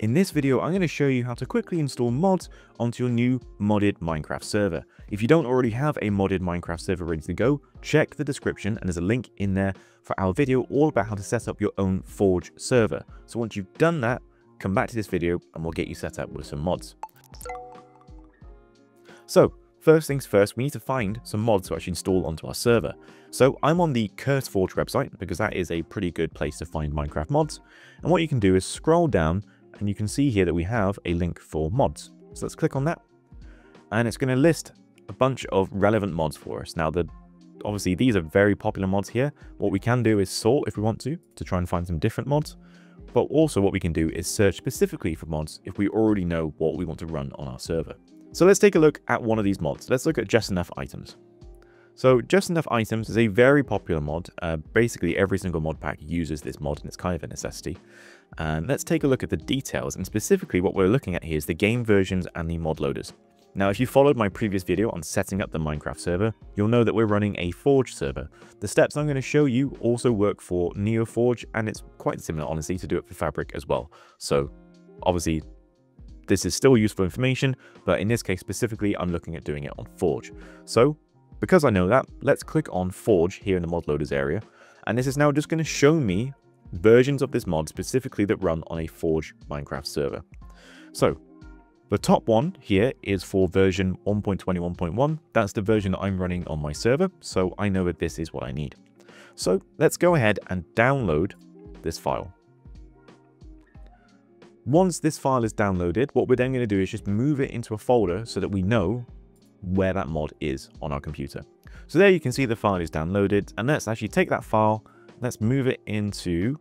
In this video, I'm going to show you how to quickly install mods onto your new modded Minecraft server. If you don't already have a modded Minecraft server ready to go, check the description and there's a link in there for our video all about how to set up your own Forge server. So once you've done that, come back to this video and we'll get you set up with some mods. So First things first, we need to find some mods to actually install onto our server. So I'm on the CurseForge website because that is a pretty good place to find Minecraft mods. And what you can do is scroll down and you can see here that we have a link for mods. So let's click on that. And it's going to list a bunch of relevant mods for us. Now, the obviously these are very popular mods here. What we can do is sort if we want to, to try and find some different mods. But also what we can do is search specifically for mods if we already know what we want to run on our server. So let's take a look at one of these mods. Let's look at Just Enough Items. So Just Enough Items is a very popular mod. Uh, basically every single mod pack uses this mod and it's kind of a necessity. And let's take a look at the details and specifically what we're looking at here is the game versions and the mod loaders. Now if you followed my previous video on setting up the Minecraft server, you'll know that we're running a Forge server. The steps I'm going to show you also work for NeoForge and it's quite similar honestly to do it for Fabric as well. So obviously this is still useful information, but in this case specifically I'm looking at doing it on Forge. So because I know that, let's click on Forge here in the mod loaders area and this is now just going to show me versions of this mod specifically that run on a Forge Minecraft server. So, the top one here is for version 1.21.1. That's the version that I'm running on my server, so I know that this is what I need. So let's go ahead and download this file. Once this file is downloaded, what we're then going to do is just move it into a folder so that we know where that mod is on our computer. So there you can see the file is downloaded, and let's actually take that file Let's move it into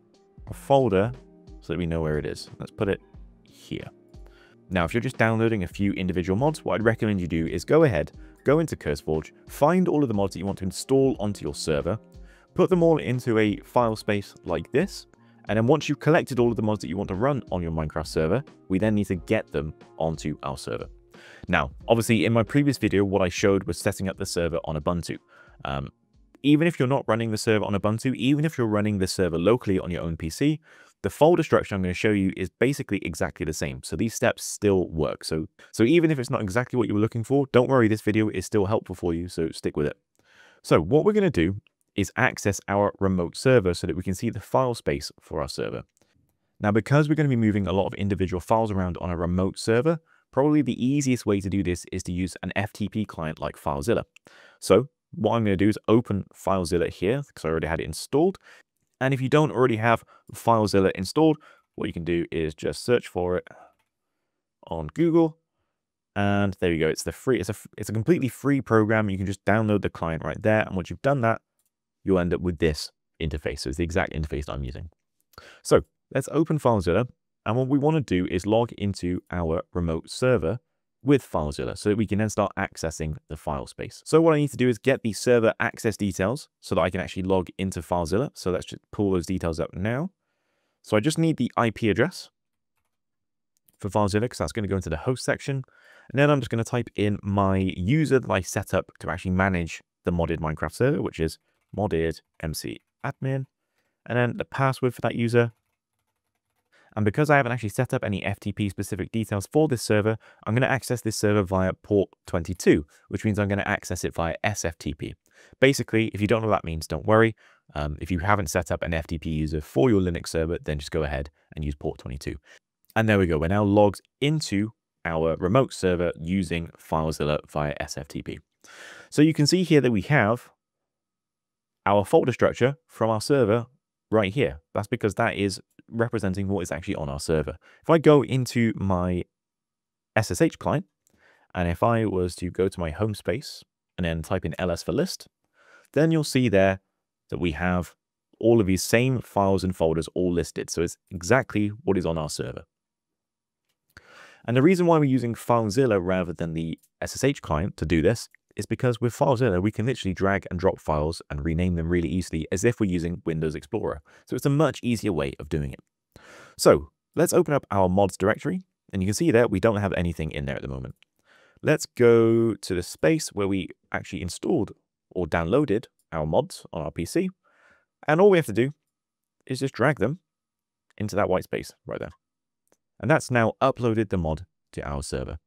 a folder so that we know where it is. Let's put it here. Now, if you're just downloading a few individual mods, what I'd recommend you do is go ahead, go into CurseForge, find all of the mods that you want to install onto your server, put them all into a file space like this, and then once you've collected all of the mods that you want to run on your Minecraft server, we then need to get them onto our server. Now, obviously in my previous video, what I showed was setting up the server on Ubuntu. Um, even if you're not running the server on Ubuntu, even if you're running the server locally on your own PC, the folder structure I'm going to show you is basically exactly the same. So these steps still work. So, so even if it's not exactly what you were looking for, don't worry, this video is still helpful for you, so stick with it. So what we're going to do is access our remote server so that we can see the file space for our server. Now, because we're going to be moving a lot of individual files around on a remote server, probably the easiest way to do this is to use an FTP client like FileZilla. So what I'm going to do is open FileZilla here because I already had it installed. And if you don't already have FileZilla installed, what you can do is just search for it on Google. And there you go. It's the free. It's a it's a completely free program. You can just download the client right there. And once you've done that, you'll end up with this interface. So it's the exact interface that I'm using. So let's open FileZilla. And what we want to do is log into our remote server with FileZilla so that we can then start accessing the file space. So what I need to do is get the server access details so that I can actually log into FileZilla. So let's just pull those details up now. So I just need the IP address for FileZilla because that's going to go into the host section. And then I'm just going to type in my user that I set up to actually manage the modded Minecraft server, which is modded mc admin. And then the password for that user and because I haven't actually set up any FTP specific details for this server, I'm going to access this server via port 22, which means I'm going to access it via SFTP. Basically, if you don't know what that means, don't worry. Um, if you haven't set up an FTP user for your Linux server, then just go ahead and use port 22. And there we go. We're now logged into our remote server using FileZilla via SFTP. So you can see here that we have our folder structure from our server right here. That's because that is representing what is actually on our server. If I go into my SSH client, and if I was to go to my home space and then type in ls for list, then you'll see there that we have all of these same files and folders all listed. So it's exactly what is on our server. And the reason why we're using FileZilla rather than the SSH client to do this is because with FileZilla, we can literally drag and drop files and rename them really easily as if we're using Windows Explorer. So it's a much easier way of doing it. So let's open up our mods directory. And you can see there, we don't have anything in there at the moment. Let's go to the space where we actually installed or downloaded our mods on our PC. And all we have to do is just drag them into that white space right there. And that's now uploaded the mod to our server.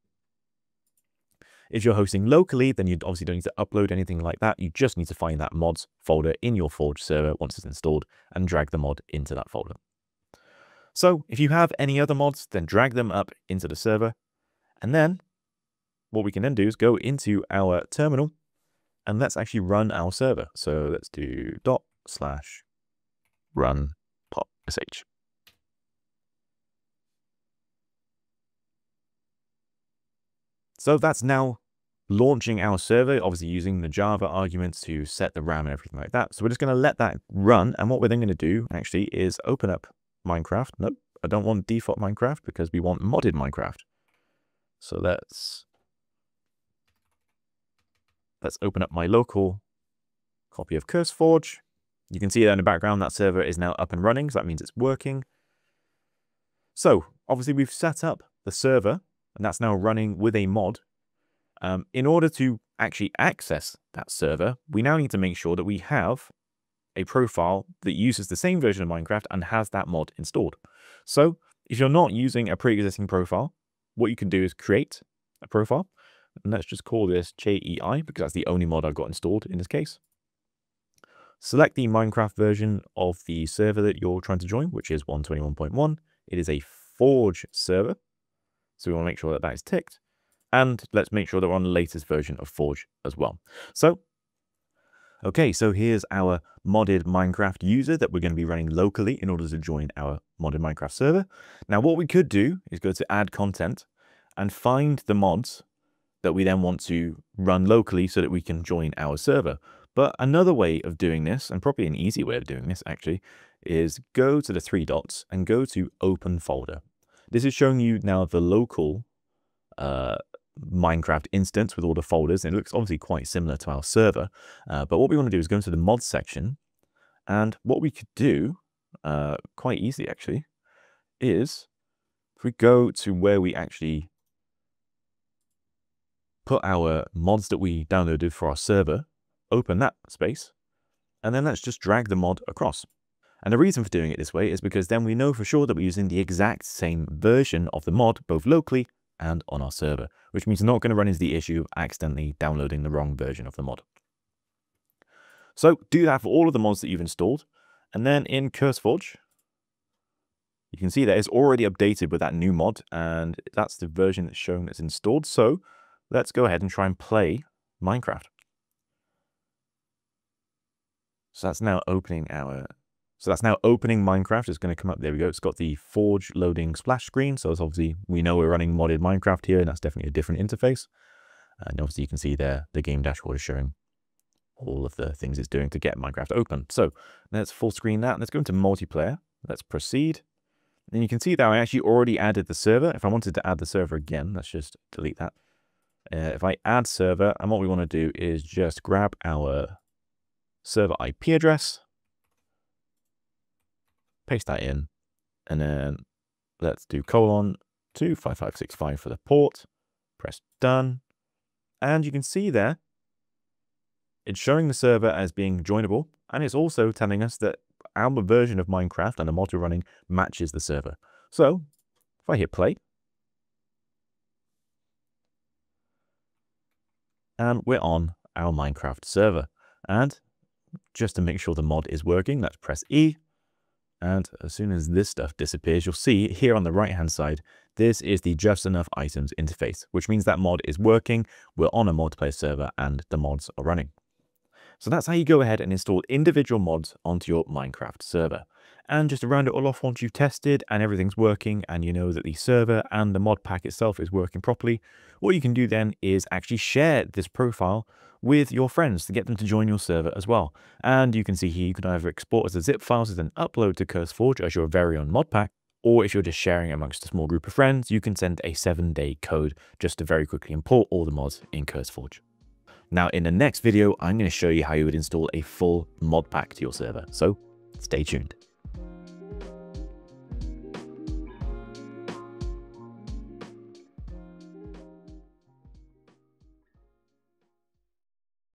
If you're hosting locally, then you obviously don't need to upload anything like that. You just need to find that mods folder in your Forge server once it's installed and drag the mod into that folder. So if you have any other mods, then drag them up into the server. And then what we can then do is go into our terminal and let's actually run our server. So let's do dot slash run pop sh. So that's now launching our server, obviously using the Java arguments to set the RAM and everything like that. So we're just going to let that run. And what we're then going to do actually is open up Minecraft. Nope, I don't want default Minecraft because we want modded Minecraft. So let's let's open up my local copy of CurseForge. You can see there in the background, that server is now up and running, so that means it's working. So obviously we've set up the server and that's now running with a mod um, in order to actually access that server, we now need to make sure that we have a profile that uses the same version of Minecraft and has that mod installed. So if you're not using a pre-existing profile, what you can do is create a profile. And let's just call this JEI because that's the only mod I've got installed in this case. Select the Minecraft version of the server that you're trying to join, which is 121.1. It is a Forge server. So we want to make sure that that is ticked. And let's make sure that we're on the latest version of Forge as well. So, okay, so here's our modded Minecraft user that we're going to be running locally in order to join our modded Minecraft server. Now, what we could do is go to add content and find the mods that we then want to run locally so that we can join our server. But another way of doing this, and probably an easy way of doing this actually, is go to the three dots and go to open folder. This is showing you now the local uh, Minecraft instance with all the folders. And it looks obviously quite similar to our server. Uh, but what we want to do is go into the mods section. And what we could do, uh, quite easy actually, is if we go to where we actually put our mods that we downloaded for our server, open that space, and then let's just drag the mod across. And the reason for doing it this way is because then we know for sure that we're using the exact same version of the mod, both locally and on our server, which means not going to run into the issue of accidentally downloading the wrong version of the mod. So do that for all of the mods that you've installed. And then in CurseForge, you can see that it's already updated with that new mod, and that's the version that's shown that's installed. So let's go ahead and try and play Minecraft. So that's now opening our so that's now opening Minecraft. It's going to come up. There we go. It's got the Forge loading splash screen. So it's obviously, we know we're running modded Minecraft here, and that's definitely a different interface. And obviously you can see there, the game dashboard is showing all of the things it's doing to get Minecraft open. So let's full screen that. Let's go into multiplayer. Let's proceed. And you can see that I actually already added the server. If I wanted to add the server again, let's just delete that. Uh, if I add server, and what we want to do is just grab our server IP address, paste that in, and then let's do colon 25565 for the port, press done, and you can see there, it's showing the server as being joinable, and it's also telling us that our version of Minecraft and the mod we're running matches the server. So, if I hit play, and we're on our Minecraft server. And just to make sure the mod is working, let's press E, and as soon as this stuff disappears, you'll see here on the right hand side, this is the just enough items interface, which means that mod is working, we're on a multiplayer server and the mods are running. So that's how you go ahead and install individual mods onto your Minecraft server. And just to round it all off, once you've tested and everything's working and you know that the server and the mod pack itself is working properly, what you can do then is actually share this profile with your friends to get them to join your server as well. And you can see here, you can either export as a zip file and then upload to CurseForge as your very own mod pack, or if you're just sharing amongst a small group of friends, you can send a seven day code just to very quickly import all the mods in CurseForge. Now in the next video, I'm going to show you how you would install a full mod pack to your server, so stay tuned.